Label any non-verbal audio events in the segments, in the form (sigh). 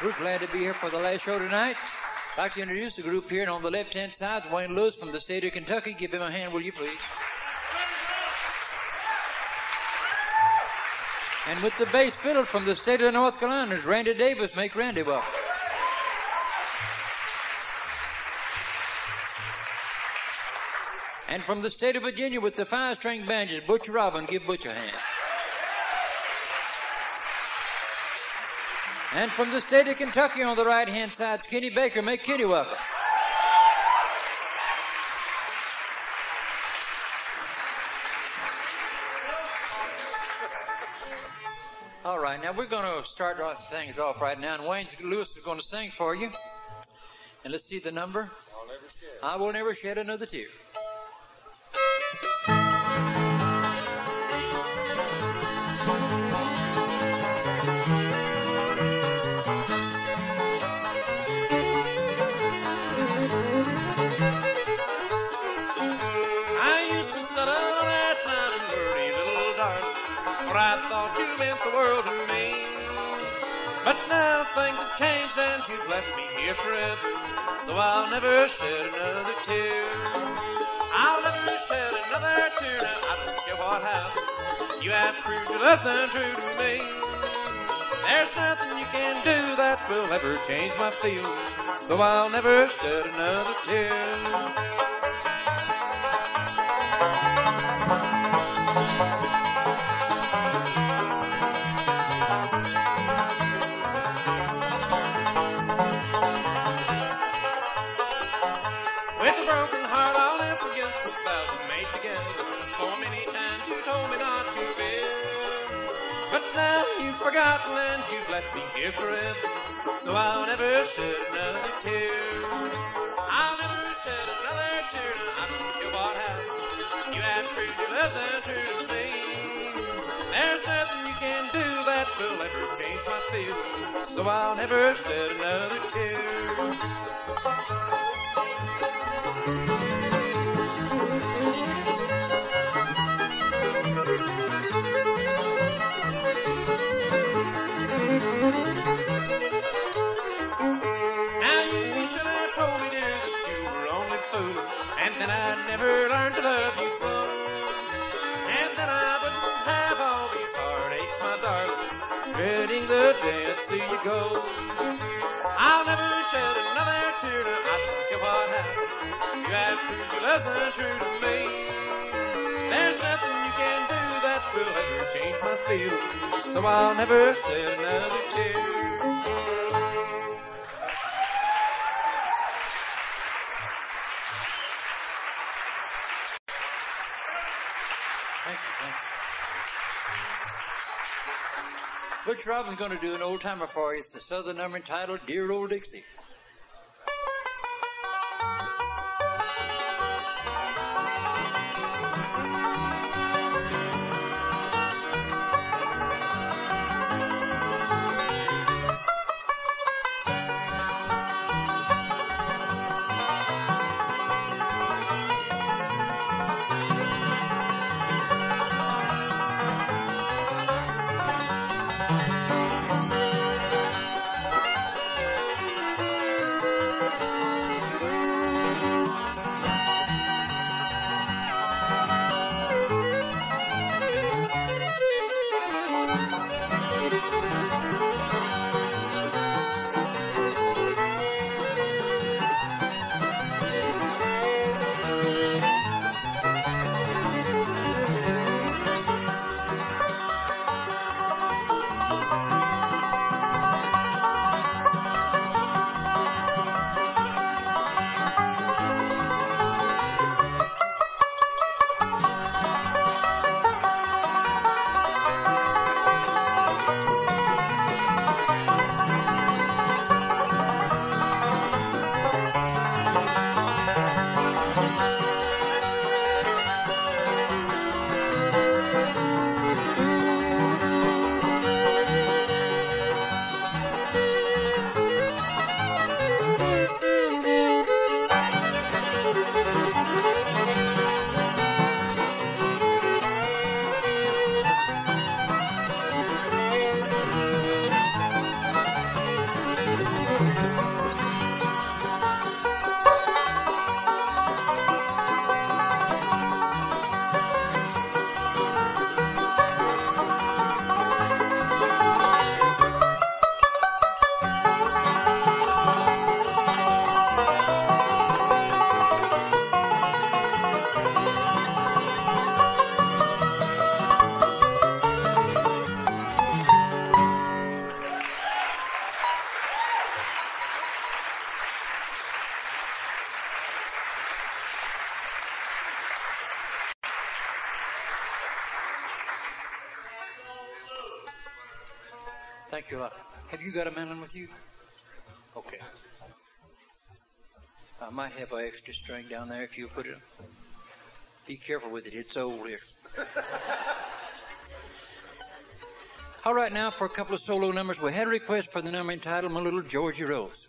We're glad to be here for the last show tonight. I'd like to introduce the group here, and on the left-hand side Wayne Lewis from the state of Kentucky. Give him a hand, will you please? And with the bass fiddle from the state of North Carolina is Randy Davis. Make Randy welcome. And from the state of Virginia with the five-string banjos, Butcher Robin. Give Butcher a hand. And from the state of Kentucky on the right hand side Kenny Baker. Make Kenny welcome. All right, now we're going to start things off right now, and Wayne Lewis is going to sing for you. And let's see the number. I will never shed another tear. Here forever, so I'll never shed another tear. I'll never shed another tear now, I don't care what happens. You have proved your lesson true to me. There's nothing you can do that will ever change my feelings, so I'll never shed another tear. Forgotten and you've left me here forever. So I'll never shed another tear. I'll never shed another tear. I don't care happens. You have proved your lesson true to me. There's nothing you can do that will ever change my feelings. So I'll never shed another tear. Never learned to love you so. And then I wouldn't have all these heartaches, my darling, dreading the I see you go. I'll never shed another tear, now I don't care what happens. You have proved your lesson true to me. There's nothing you can do that will ever change my feelings, so I'll never shed another tear. Butch Robin's going to do an old timer for you. It's the Southern number entitled Dear Old Dixie. You got a mandolin with you? Okay. I might have an extra string down there if you put it. Be careful with it. It's old here. (laughs) All right, now for a couple of solo numbers, we had a request for the number entitled "My Little Georgia Rose."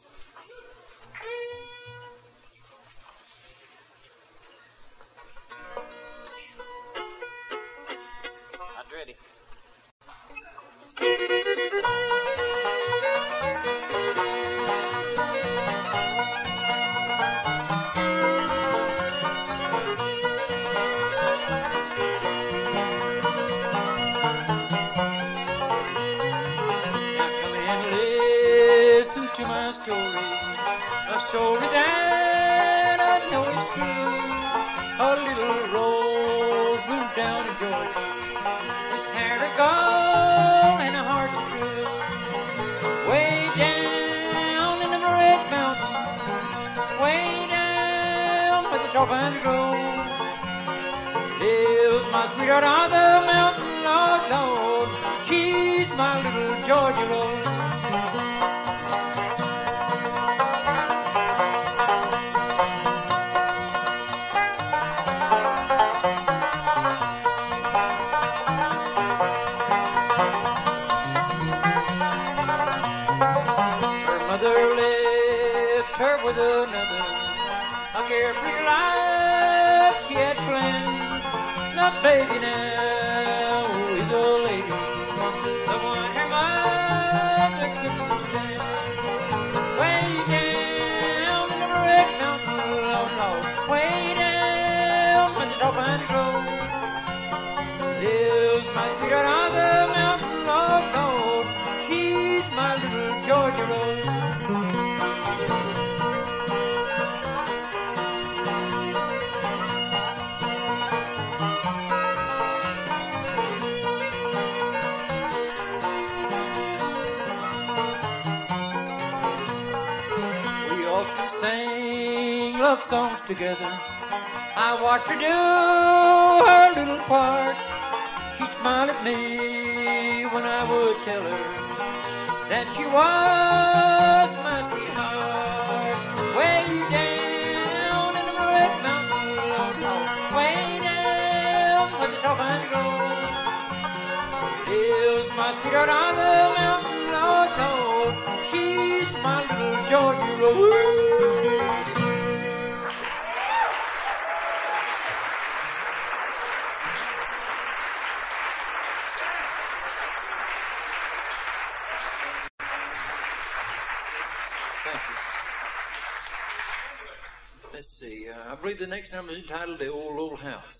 A carefree life she had planned. The baby now is a lady. The one her mother couldn't stand. Way down in the red mountain, Lord, Lord. Way down when the pines grow. Lives my sweetheart love songs together. I watched her do her little part. She'd smile at me when I would tell her that she was my sweetheart. Way down in the red mountain, way down where the tall pines grow. Lives my sweetheart on the mountain, Lord, Lord. She's my little Georgia Rose. Let's see. Uh, I believe the next number is entitled "The Old Old House."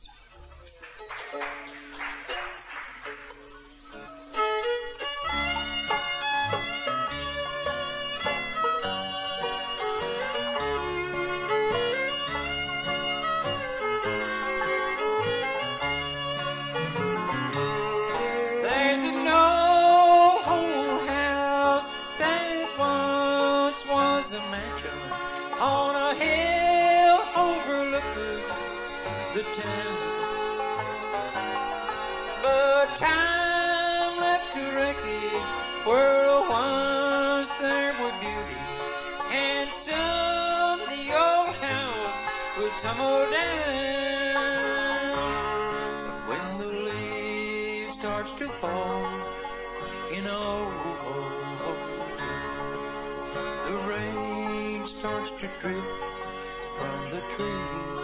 From the trees.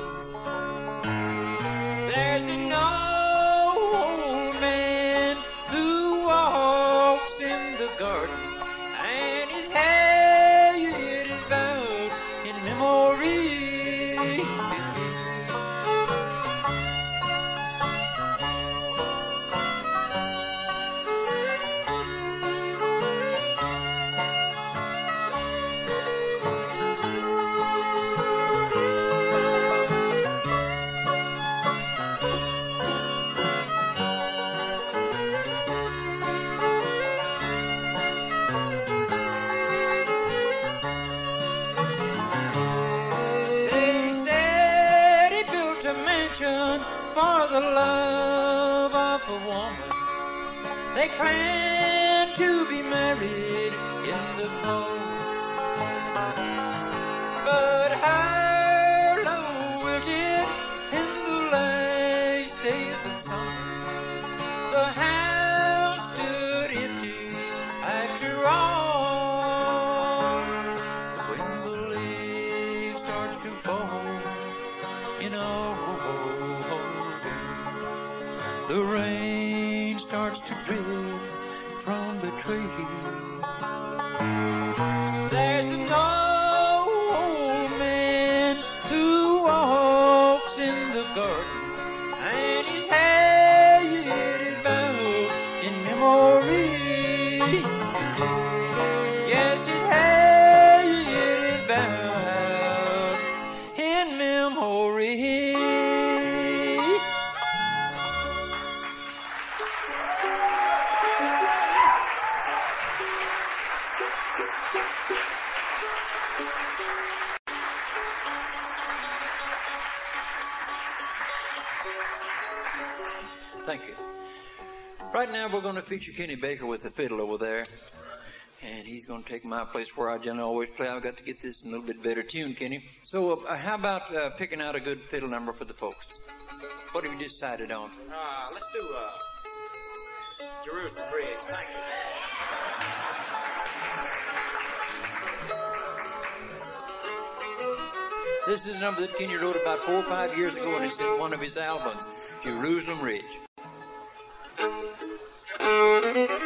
Thank you. Right now, we're going to feature Kenny Baker with the fiddle over there. And he's going to take my place where I generally always play. I've got to get this in a little bit better tune, Kenny. So, uh, how about uh, picking out a good fiddle number for the folks? What have you decided on? Uh, let's do uh, Jerusalem Ridge. Thank you. This is a number that Kenny wrote about four or five years ago, and it's in one of his albums, Jerusalem Ridge. Thank you.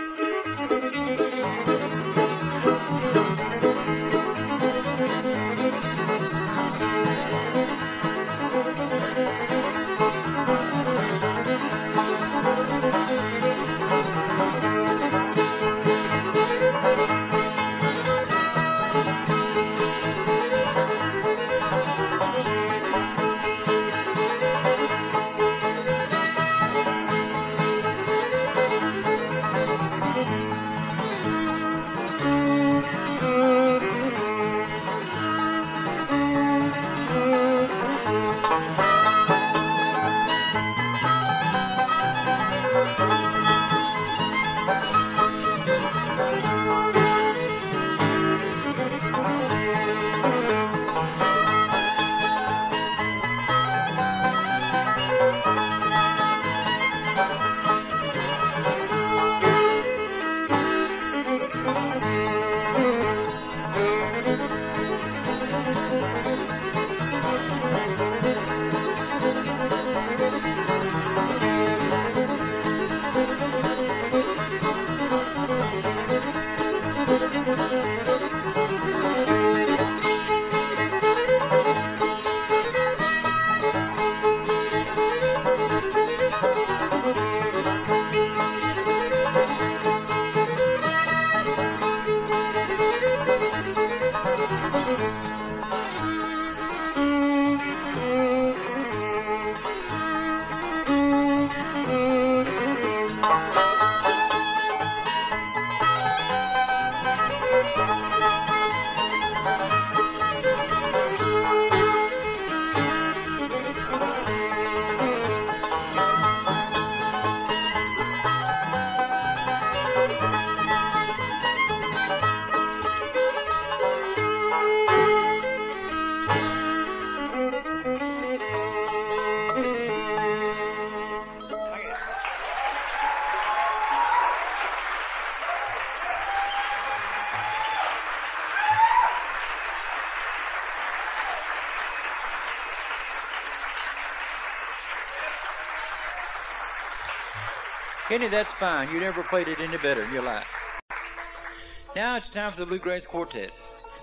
Kenny, that's fine. You never played it any better in your life. Now it's time for the Bluegrass Quartet.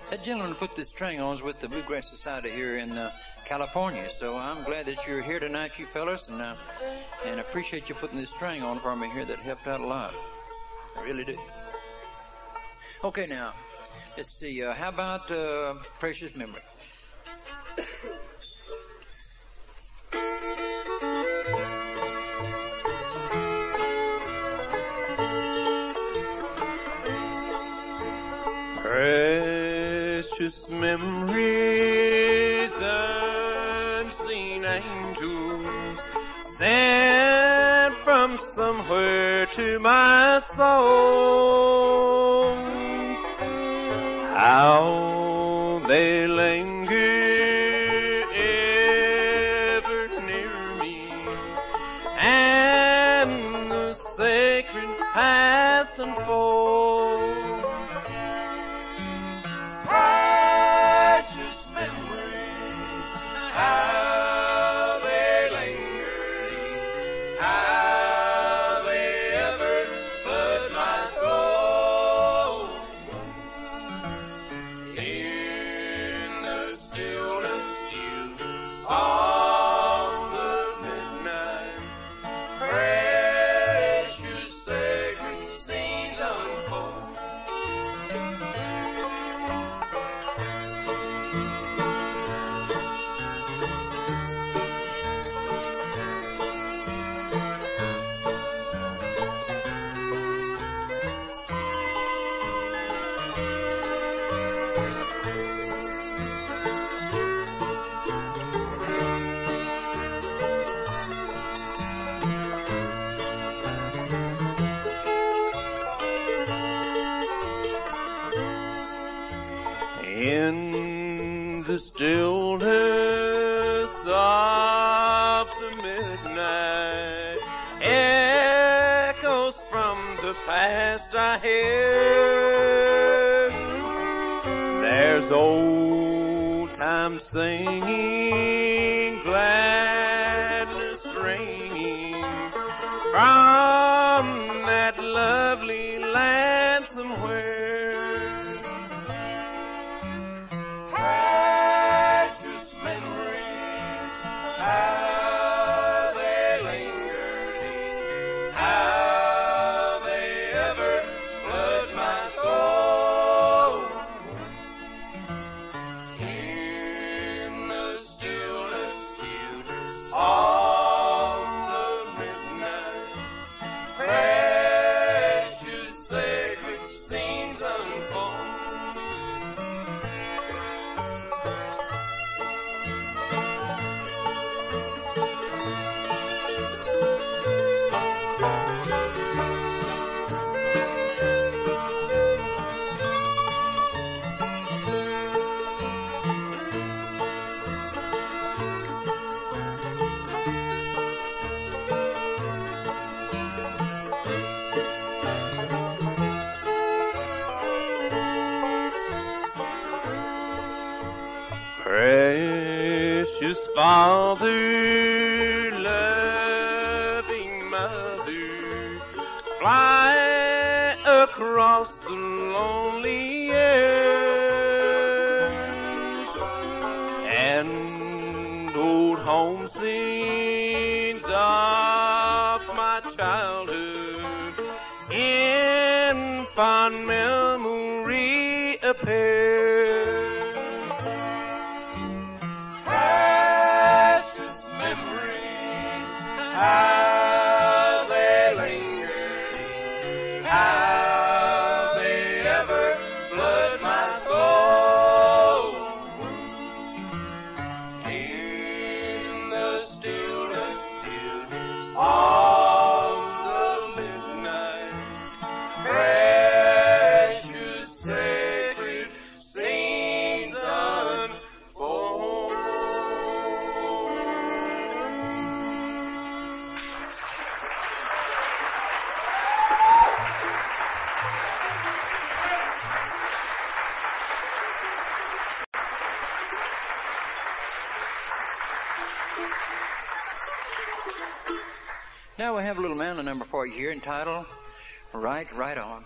That gentleman put this string on with the Bluegrass Society here in uh, California. So I'm glad that you're here tonight, you fellas, and uh, and appreciate you putting this string on for me here. That helped out a lot. I really do. Okay, now let's see. Uh, how about uh, Precious Memory? Precious entitled Right, Right On.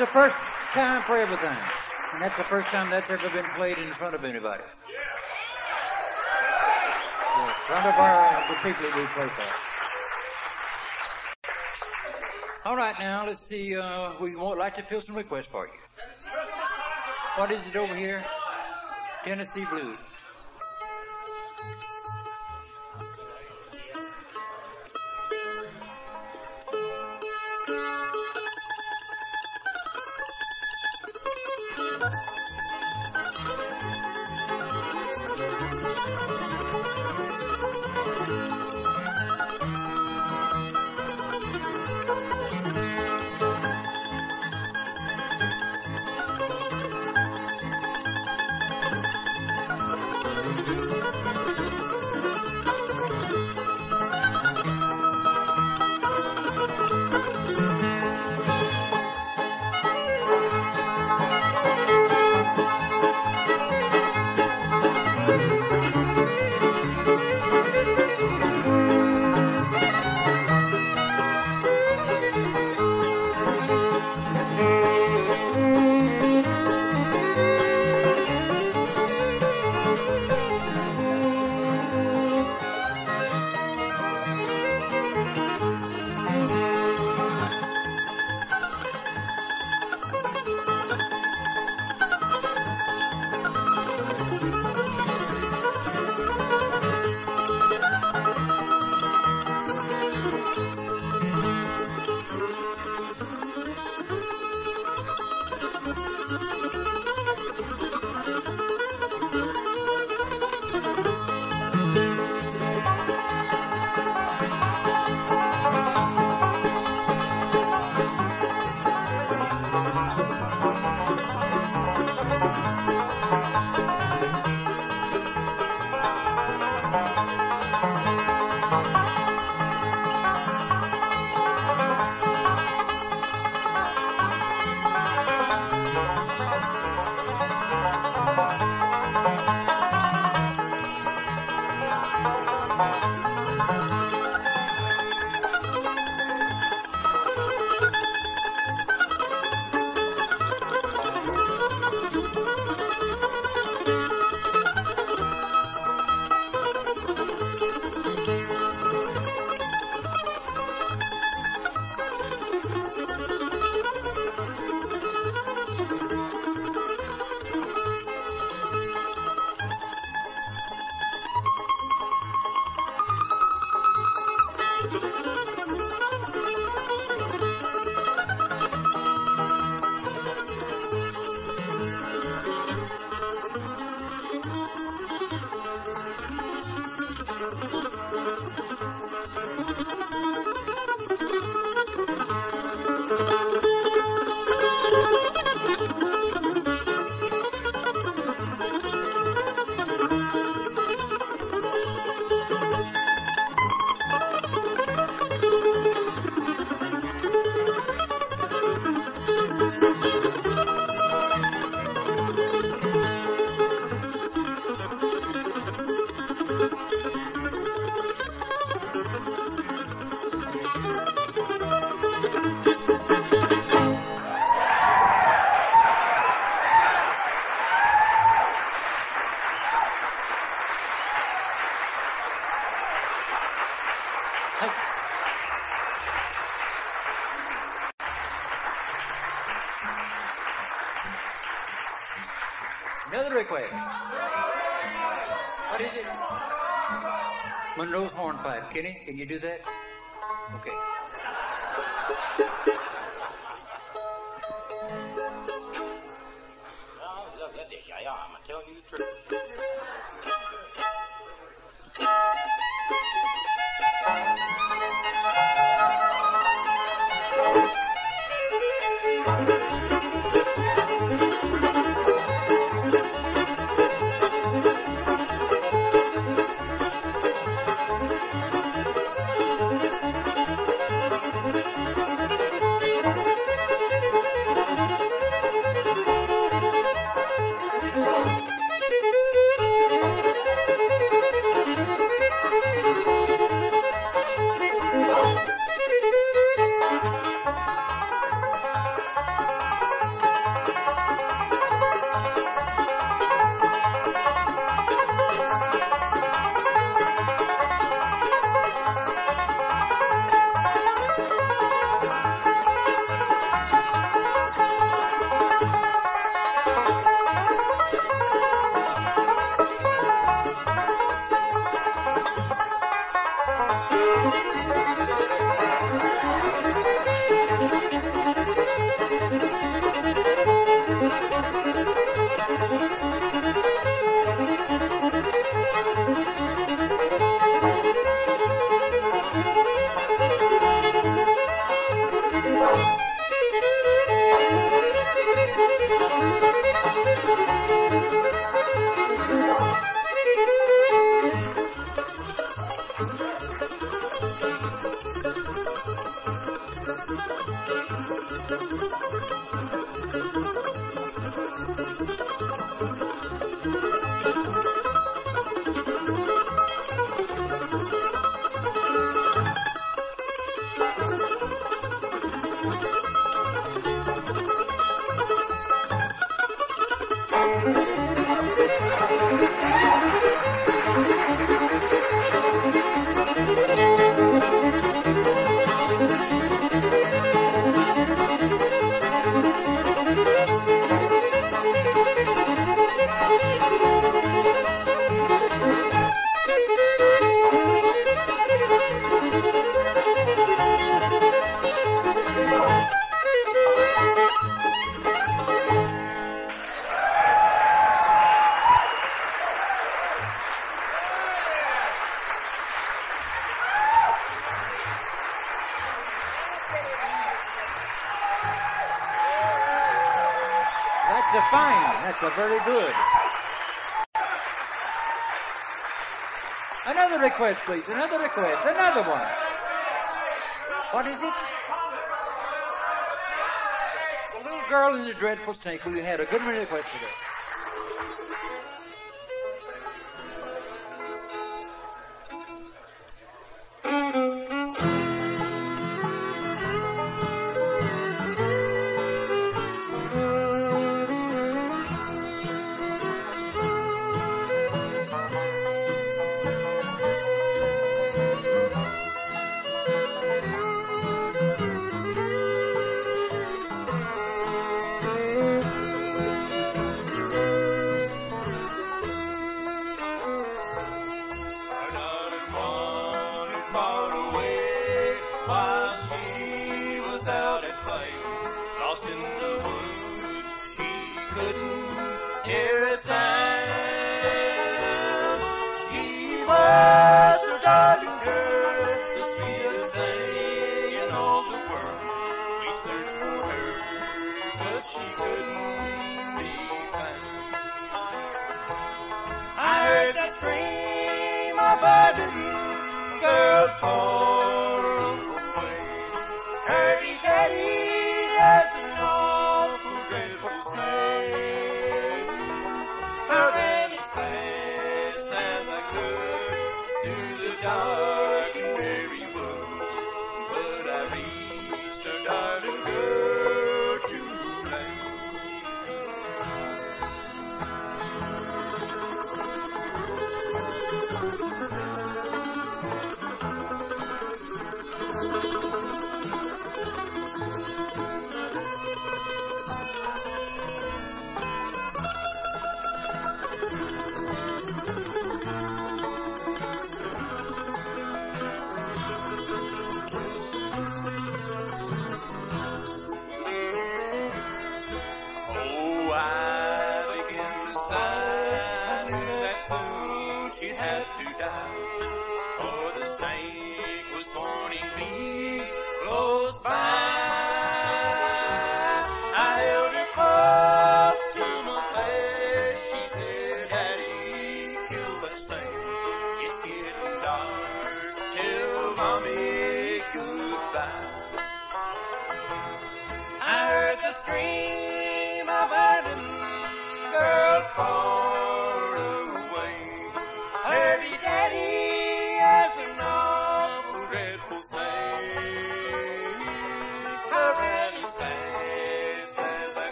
The first time for everything. And that's the first time that's ever been played in front of anybody. In front of our, the people that we play for. All right, now let's see. Uh, we would like to fill some requests for you. What is it over here? Tennessee Blues. Is it? Monroe's hornpipe. Kenny, can you do that? Okay. I'm telling you the truth. So very good. Another request, please. Another request. Another one. What is it? The little girl in the dreadful snake. We had a good many requests today. Hooray!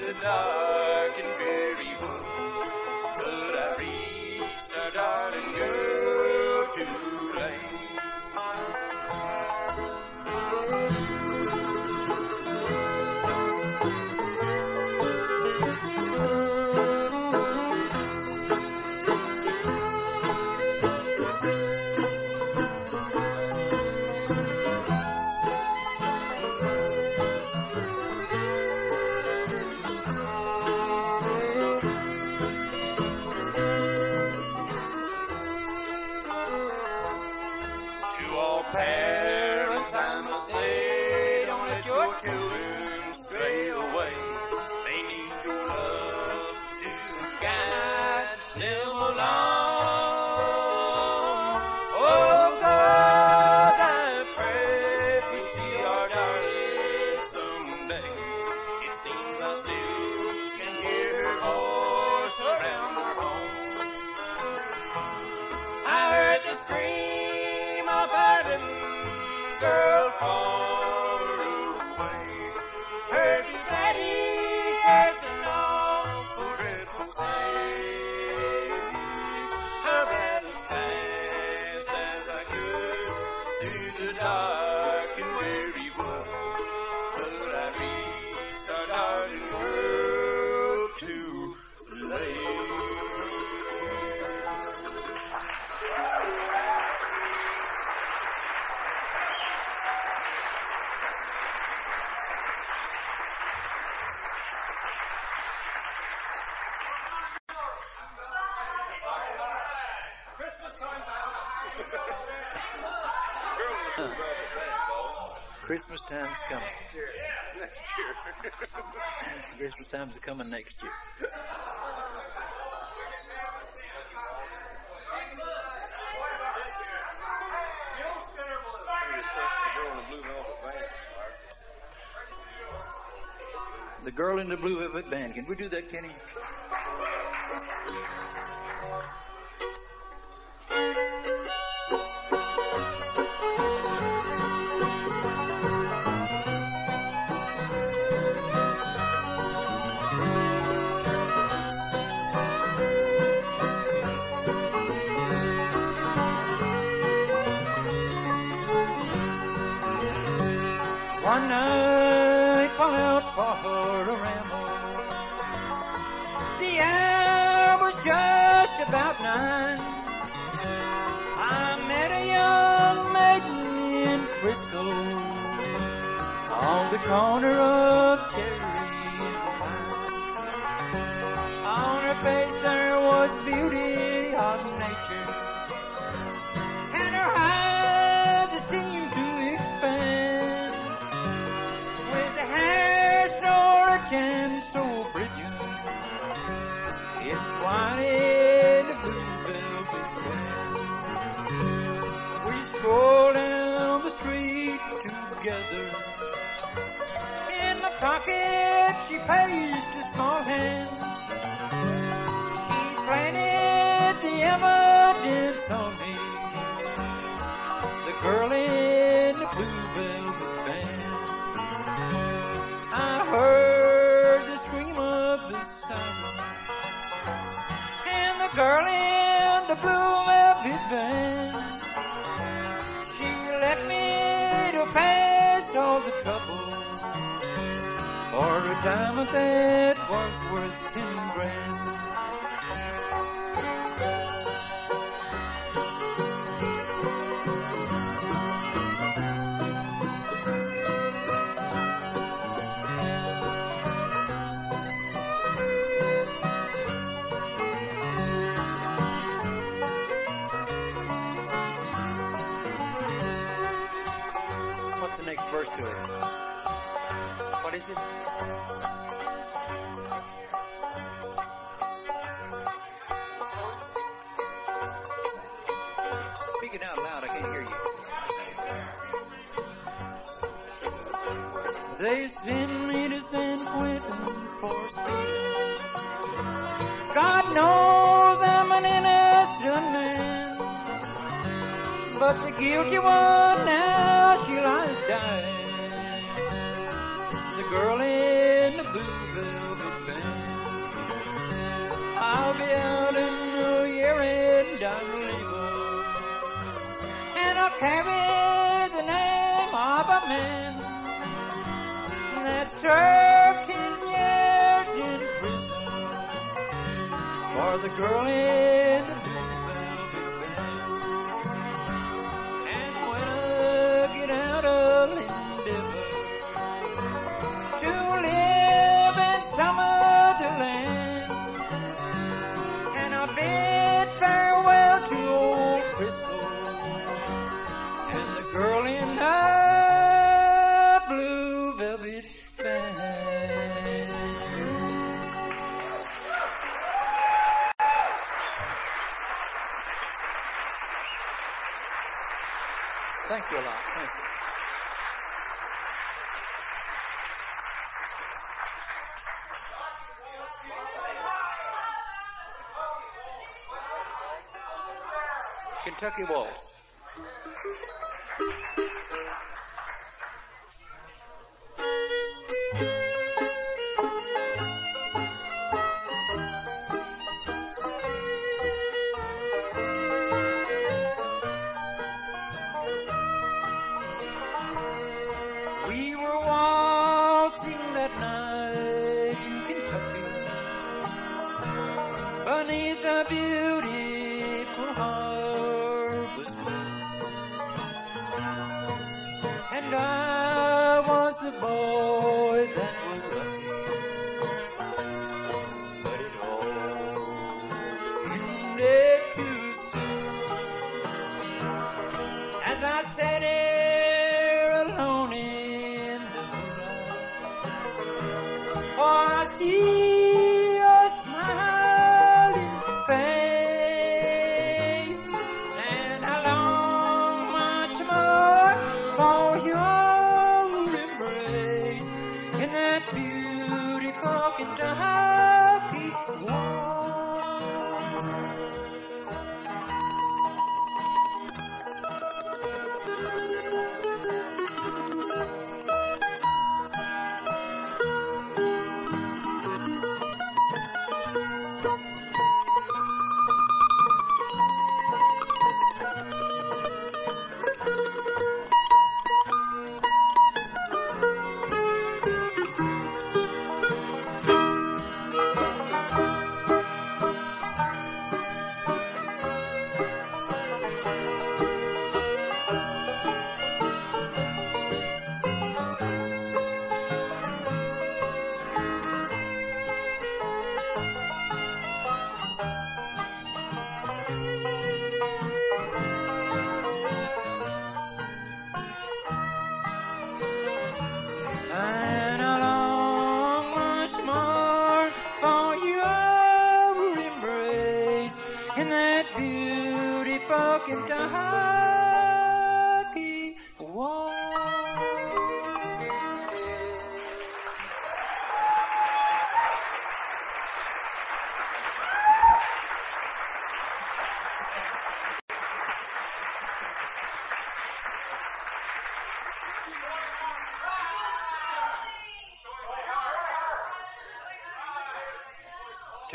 the dark and dreary wood. Christmas time's coming. Next year. (laughs) Next year. Christmas time's coming next year. The Girl in the Blue Velvet Band. Can we do that, Kenny? About nine. I met a young maiden in Frisco on the corner of Cherry pass all the trouble for a diamond that was worth ten next verse to it? What is it? Speak it out loud, I can't hear you. They send me to San Quentin for speeding. God knows I'm an innocent man. But the guilty one now dying. The girl in the blue velvet band. I'll be out in New Year and I'm. And I'll carry the name of a man that served ten years in prison for the girl in Thank you a lot. Thank you. Kentucky Waltz.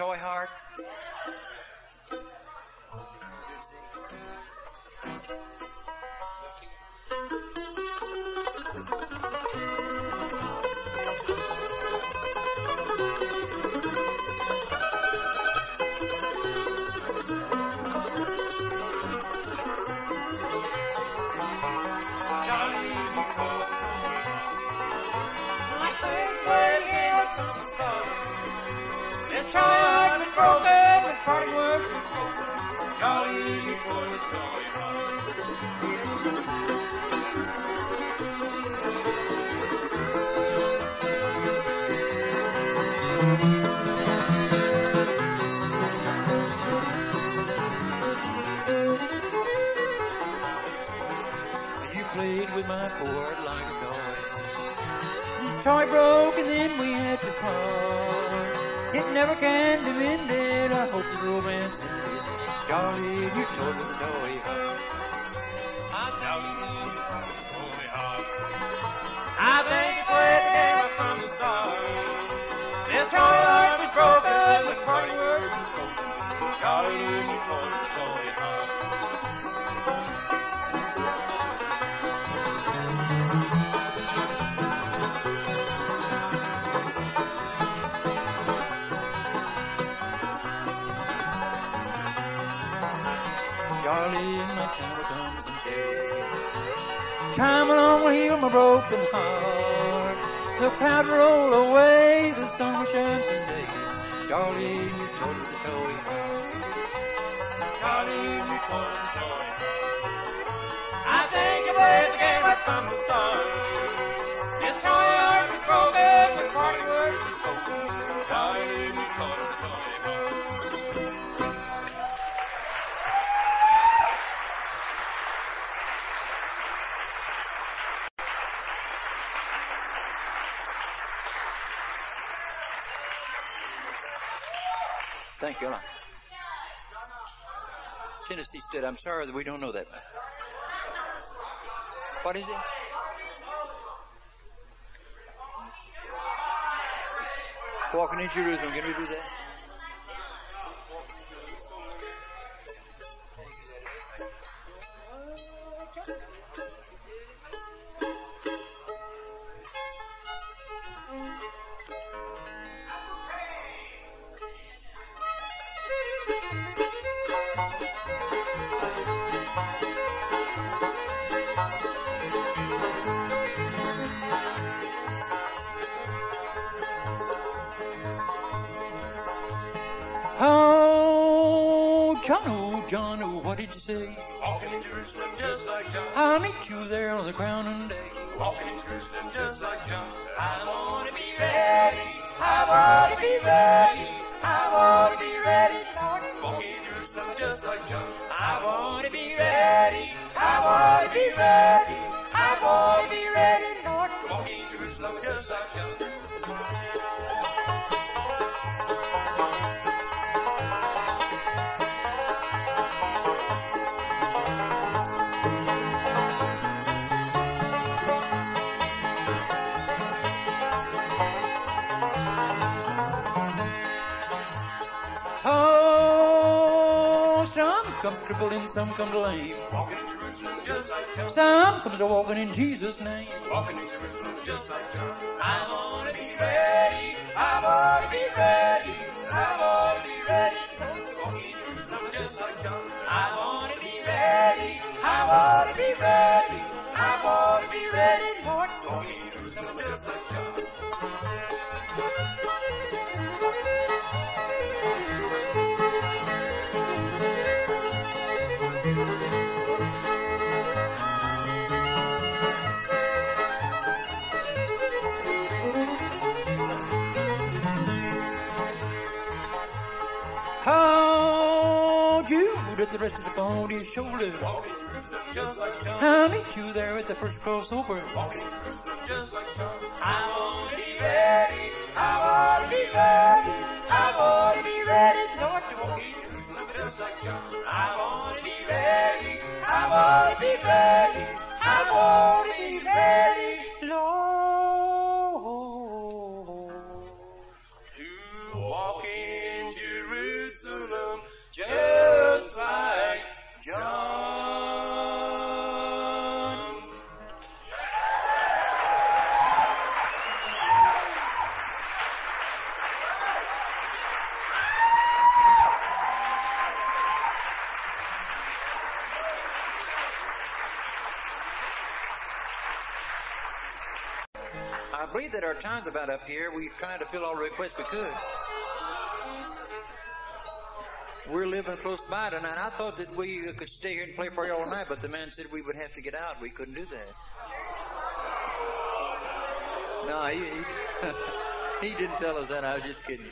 Toy Heart. Charlie, will come someday. Time alone will heal my broken heart. The clouds roll away, the sun will shine someday. Charlie, you told the story hard. Charlie, you told the story I think you played the game right from the start. This heart was broken when party words Ella. Tennessee State. I'm sorry that we don't know that. What is it? Walking in Jerusalem. Can we do that? John, oh, John, oh, what did you say? Walking in Jerusalem just like John. I'll meet you there on the crowning day. Walking in Jerusalem just like John. I wanna be ready. I wanna comes crippled some come lame. Walking in Jerusalem just like John. Some comes a walking in Jesus' name. Walking in Jerusalem just like John. I wanna be ready. I wanna be ready. I wanna How Jude at the rest of the on his shoulder. Walking in Jerusalem just like John. I'll meet you there at the first crossover. Just like John. I wanna be ready. I wanna be ready. I wanna close by tonight. I thought that we could stay here and play for you all night, but the man said we would have to get out. We couldn't do that. No, he, he, (laughs) he didn't tell us that. I was just kidding.